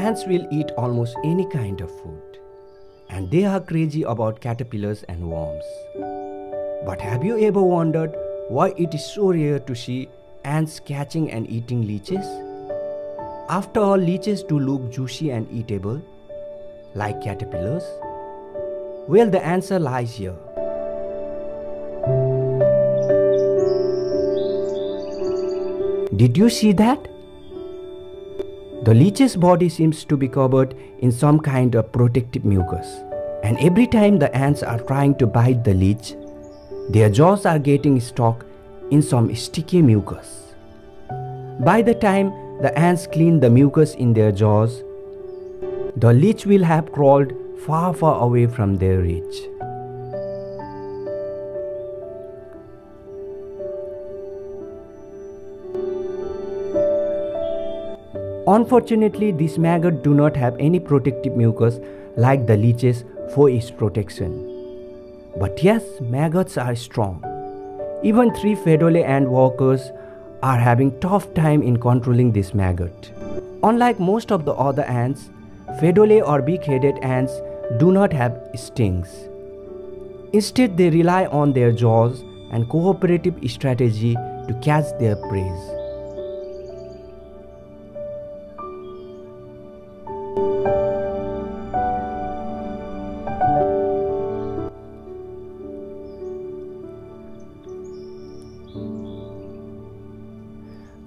ants will eat almost any kind of food, and they are crazy about caterpillars and worms. But have you ever wondered why it is so rare to see ants catching and eating leeches? After all, leeches do look juicy and eatable, like caterpillars. Well, the answer lies here. Did you see that? The leech's body seems to be covered in some kind of protective mucus. And every time the ants are trying to bite the leech, their jaws are getting stuck in some sticky mucus. By the time the ants clean the mucus in their jaws, the leech will have crawled far, far away from their reach. Unfortunately, these maggots do not have any protective mucus like the leeches for its protection. But yes, maggots are strong. Even three Pheidole ant workers are having tough time in controlling this maggot. Unlike most of the other ants, Pheidole or big-headed ants do not have stings. Instead, they rely on their jaws and cooperative strategy to catch their prey.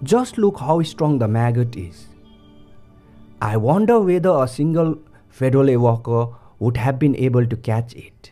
Just look how strong the maggot is. I wonder whether a single Pheidole worker would have been able to catch it.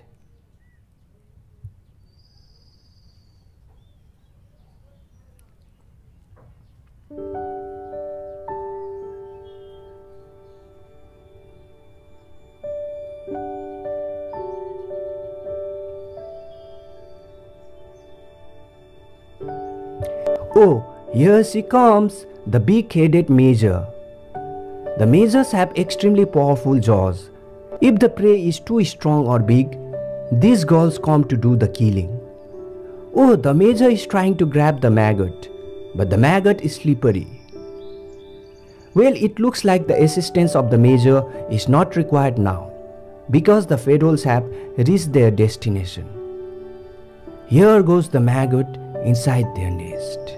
Oh, here she comes, the big-headed major. The majors have extremely powerful jaws. If the prey is too strong or big, these girls come to do the killing. Oh, the major is trying to grab the maggot, but the maggot is slippery. Well, it looks like the assistance of the major is not required now, because the Pheidoles have reached their destination. Here goes the maggot inside their nest.